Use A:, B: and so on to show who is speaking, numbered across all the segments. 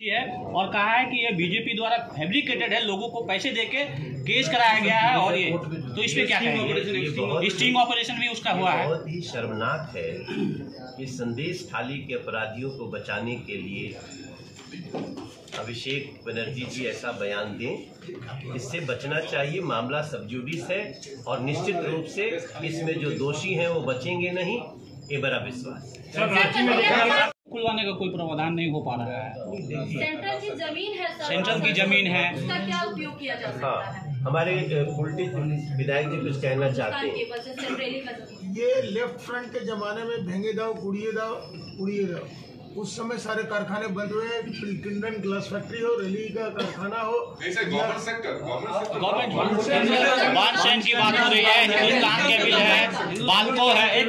A: की है और कहा है कि ये बीजेपी द्वारा फैब्रिकेटेड है लोगों को पैसे देके केस कराया गया है और ये तो इस पे क्या कहेंगे? स्टिंग ऑपरेशन भी उसका हुआ है।
B: बहुत ही शर्मनाक है कि संदेश थाली के अपराधियों को बचाने के लिए अभिषेक बनर्जी जी ऐसा बयान दें इससे बचना चाहिए मामला सबजुडिस है और निश्चित रूप से इसमें जो दोषी हैं वो बचेंगे नहीं ये बड़ा विश्वास
A: खुलवाने का कोई प्रावधान नहीं हो पा रहा है।
C: सेंट्रल की ज़मीन है सर।
A: सेंट्रल की ज़मीन है।
C: उसका क्या उपयोग किया जा सकता
B: हाँ
C: है?
B: हमारे उल्टी विधायक जी कुछ कहना चाहते हैं।
D: ये लेफ़्ट फ्रंट के जमाने में भेंगे दाव कुड़िए दाव कुड़िए दाव। उस समय सारे कारखाने बंद हुए किंडन ग्लास फैक्ट्री हो रेली का कारखाना हो।
E: ऐसे government sector government
A: sector government Saint की बात हो रही है हिंदुस्तान के बिल है। बालको है।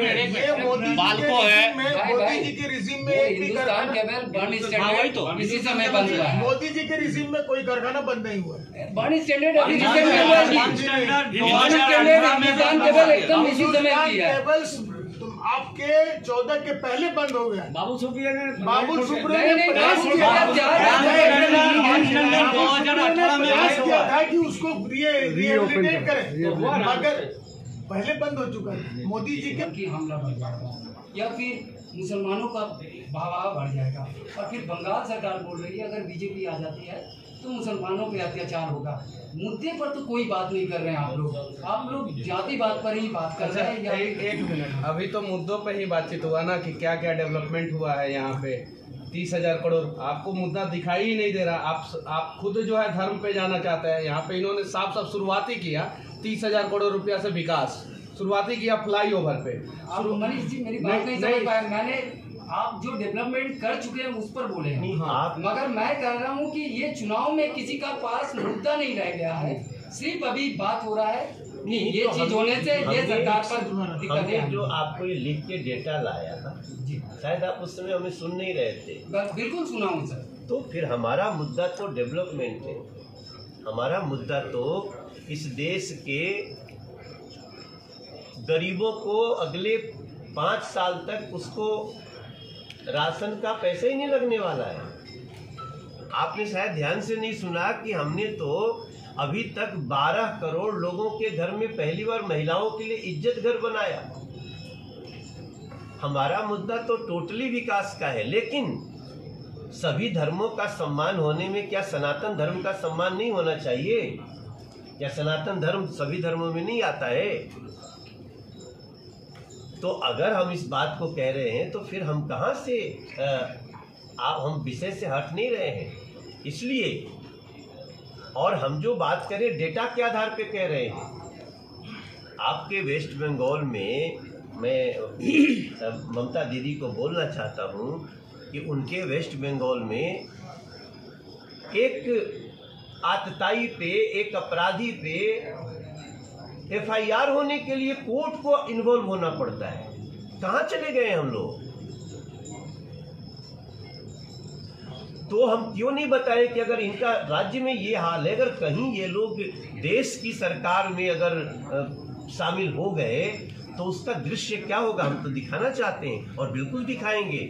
A: बालको
D: के
A: है।
D: में मोदी जी के रिजीम में एक भी कारखाना
A: हाँ, तो।
F: इसी समय बंद हुआ है।
D: मोदी जी के रिजीम में कोई कारखाना बंद नहीं हुआ
F: बर्न स्टैंडर्ड हिंदुस्तान केवल एकदम इसी समय है।
D: आपके चौदह के पहले बंद हो गया
A: बाबू सुप्रिया ने
D: बाबू सुप्रिया ने प्रयास किया था कि उसको रिहेबिलिटेट करें। मगर पहले बंद हो चुका है। मोदी जी के
F: या फिर मुसलमानों का भावा बढ़ जाएगा। और फिर बंगाल सरकार बोल रही है, अगर बीजेपी आ जाती है तो मुसलमानों पे अत्याचार होगा। मुद्दे पर तो कोई बात नहीं कर रहे हैं आप लोग। आप लोग जाति बात पर ही बात कर रहे हैं या
G: एक एक मिनट। अभी तो मुद्दों पर ही बातचीत हुआ ना कि क्या क्या डेवलपमेंट हुआ है यहाँ पे। तीस हज़ार करोड़। आपको मुद्दा दिखाई ही नहीं दे रहा। आप आप खुद जो है धर्म पे जाना चाहते हैं। यहाँ पे इन्होंने साफ़ साफ़ शुरुआत ही किया। तीस हज़ार करोड़ रुपया से विकास। शुरुआती किया फ्लाई ओवर पे।
F: आप मनीष जी मेरी बात
G: नहीं,
F: नहीं। समझ पाए मैंने आप जो डेवलपमेंट कर चुके हैं उस पर बोले हैं।
B: आप
F: मगर मैं कह रहा हूँ कि ये चुनाव में किसी का पास मुद्दा नहीं रह गया है। सिर्फ़ अभी बात हो रहा है
B: नहीं,
F: ये
B: तो
F: चीज़ होने से ये सरकार पर दिक्कतें
B: हमने जो आपको ये लिख के डेटा लाया था शायद आप उस समय हमें सुन नहीं रहे थे।
F: बस बिल्कुल सुना हूँ सर।
B: तो फिर हमारा मुद्दा तो डेवलपमेंट है। हमारा मुद्दा तो इस देश के गरीबों को अगले पाँच साल तक उसको राशन का पैसा ही नहीं लगने वाला है। आपने शायद ध्यान से नहीं सुना कि हमने तो अभी तक 12 करोड़ लोगों के घर में पहली बार महिलाओं के लिए इज़्ज़त घर बनाया। हमारा मुद्दा तो टोटली विकास का है, लेकिन सभी धर्मों का सम्मान होने में क्या सनातन धर्म का सम्मान नहीं होना चाहिए? क्या सनातन धर्म सभी धर्मों में नहीं आता है? तो अगर हम इस बात को कह रहे हैं तो फिर हम कहाँ से आप हम विषय से हट नहीं रहे हैं? इसलिए, और हम जो बात करें, डेटा के आधार पे कह रहे हैं। आपके वेस्ट बंगाल में मैं ममता दीदी को बोलना चाहता हूँ कि उनके वेस्ट बंगाल में एक आतताई पे, एक अपराधी पे एफआईआर होने के लिए कोर्ट को इन्वॉल्व होना पड़ता है। कहाँ चले गए हम लोग? तो हम क्यों नहीं बताएँ कि अगर इनका राज्य में ये हाल है, अगर कहीं ये लोग देश की सरकार में अगर शामिल हो गए तो उसका दृश्य क्या होगा? हम तो दिखाना चाहते हैं और बिल्कुल दिखाएँगे।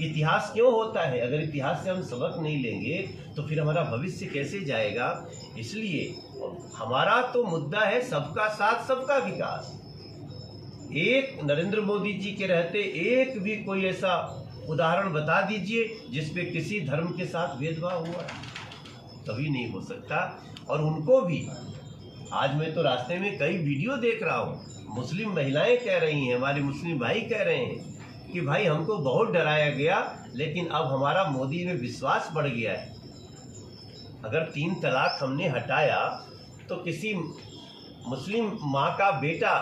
B: इतिहास क्यों होता है? अगर इतिहास से हम सबक नहीं लेंगे तो फिर हमारा भविष्य कैसे जाएगा? इसलिए हमारा तो मुद्दा है सबका साथ, सबका विकास। एक, नरेंद्र मोदी जी के रहते एक भी कोई ऐसा उदाहरण बता दीजिए जिसपे किसी धर्म के साथ भेदभाव हुआ। कभी नहीं हो सकता। और उनको भी, आज मैं तो रास्ते में कई वीडियो देख रहा हूँ। मुस्लिम महिलाएँ कह रही हैं, हमारे मुस्लिम भाई कह रहे हैं कि भाई हमको बहुत डराया गया, लेकिन अब हमारा मोदी में विश्वास बढ़ गया है। अगर तीन तलाक हमने हटाया तो किसी मुस्लिम माँ का बेटा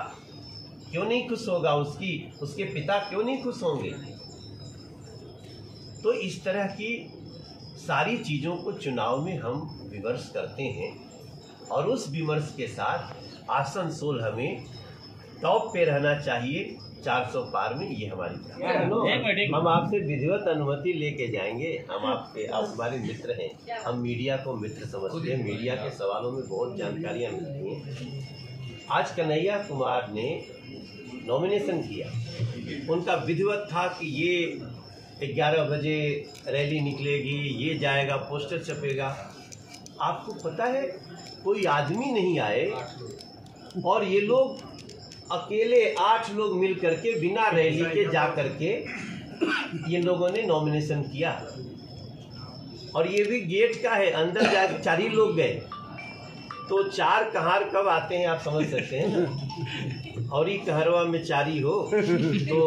B: क्यों नहीं खुश होगा? उसकी, उसके पिता क्यों नहीं खुश होंगे? तो इस तरह की सारी चीज़ों को चुनाव में हम विमर्श करते हैं और उस विमर्श के साथ आसनसोल हमें टॉप पे रहना चाहिए। 400 पार में ये हमारी हम आपसे विधिवत अनुमति लेके जाएँगे। हम आपके आप हमारे मित्र हैं। हम मीडिया को मित्र समझते हैं। मीडिया के सवालों में बहुत जानकारियाँ मिलती हैं। आज कन्हैया कुमार ने नॉमिनेशन किया। उनका विधिवत था कि ये ग्यारह बजे रैली निकलेगी ये जाएगा पोस्टर छपेगा। आपको पता है कोई आदमी नहीं आए और ये लोग अकेले आठ लोग मिल करके बिना रैली के जा करके ये लोगों ने नॉमिनेशन किया। और ये भी गेट का है, अंदर जा चार ही लोग गए। तो चार कहार कब आते हैं आप समझ सकते हैं और ये कहरवा में चारी हो। तो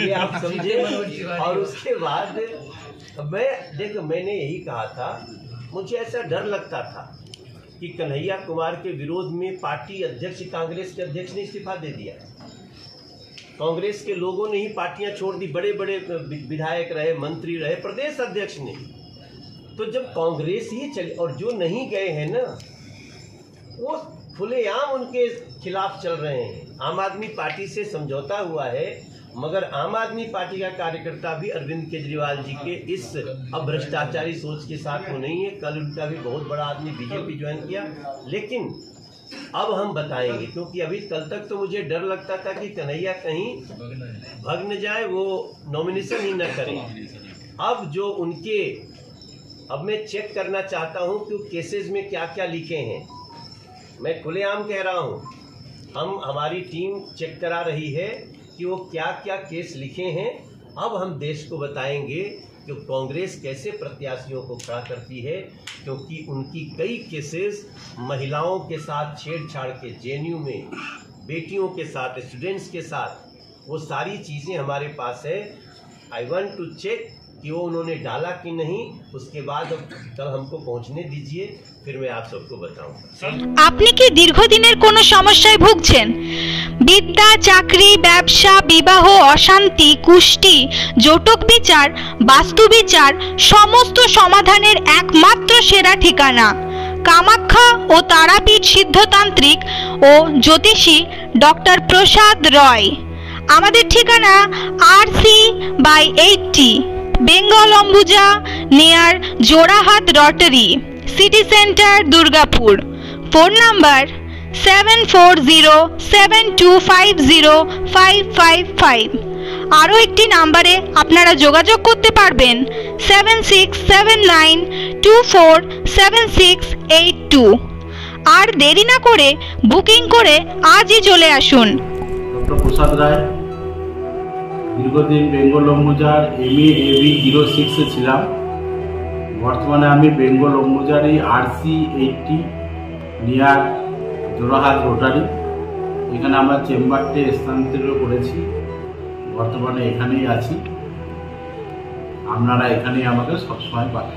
B: ये आप समझे। और उसके बाद मैं, देखो मैंने यही कहा था, मुझे ऐसा डर लगता था। कि कन्हैया कुमार के विरोध में पार्टी अध्यक्ष, कांग्रेस के अध्यक्ष ने इस्तीफा दे दिया। कांग्रेस के लोगों ने ही पार्टियाँ छोड़ दी बड़े बड़े विधायक रहे, मंत्री रहे, प्रदेश अध्यक्ष ने। तो जब कांग्रेस ही चली, और जो नहीं गए हैं ना, वो खुलेआम उनके खिलाफ चल रहे हैं। आम आदमी पार्टी से समझौता हुआ है मगर आम आदमी पार्टी का कार्यकर्ता भी अरविंद केजरीवाल जी के इस अब भ्रष्टाचारी सोच के साथ वो नहीं है। कल उनका भी बहुत बड़ा आदमी बीजेपी ज्वाइन किया। लेकिन अब हम बताएँगे, क्योंकि अभी कल तक तो मुझे डर लगता था कि कन्हैया कहीं भग न जाए, वो नॉमिनेशन ही न करें। अब जो उनके, अब मैं चेक करना चाहता हूँ कि केसेस में क्या क्या लिखे हैं। मैं खुलेआम कह रहा हूँ, हम, हमारी टीम चेक करा रही है। कि वो क्या क्या केस लिखे हैं, अब हम देश को बताएँगे कि कांग्रेस कैसे प्रत्याशियों को खड़ा करती है, क्योंकि उनकी कई केसेस महिलाओं के साथ छेड़छाड़ के जेएनयू में, बेटियों के साथ, स्टूडेंट्स के साथ, वो सारी चीज़ें हमारे पास है। आई वॉन्ट टू चेक कि वो उन्होंने डाला कि नहीं उसके बाद अब कल हमको पहुंचने दीजिए फिर मैं आप सबको बताऊंगा
H: আপনি কি দীর্ঘদিনের কোনো সমস্যায় ভুগছেন বিদ্যা চাকরি ব্যবসা বিবাহ অশান্তি কুষ্টি জটক বিচার বাস্তু বিচার সমস্ত সমাধানের একমাত্র সেরা ঠিকানা কামাখ্যা ও তারাপীঠ সিদ্ধতান্ত্রিক ও জ্যোতিষী ডক্টর প্রসাদ রয় আমাদের ঠিকানা R C by eighty Bengal Ambuja near Jorahat rotary city centre Durgapur. Phone number seven four zero seven two five zero five five five আরও একটি নাম্বারে আপনারা যোগাযোগ করতে পারবেন seven six seven nine two four seven six eight two আর দেরি না করে বুকিং করে আজই চলে আসুন।
I: ডক্টর প্রসাদ রায় দীর্ঘদিন বেঙ্গল অম্বুজার এম এ এবি জিরো সিক্সে ছিলাম। বর্তমানে আমি Bengal অম্বুজারি RC eighty near Jorahat rotary. এখানে আমরা চেম্বারটি স্থানান্তরিত করেছি। বর্তমানে এখানেই আছি। আপনারা এখানেই আমাকে সবসময় পাবেন।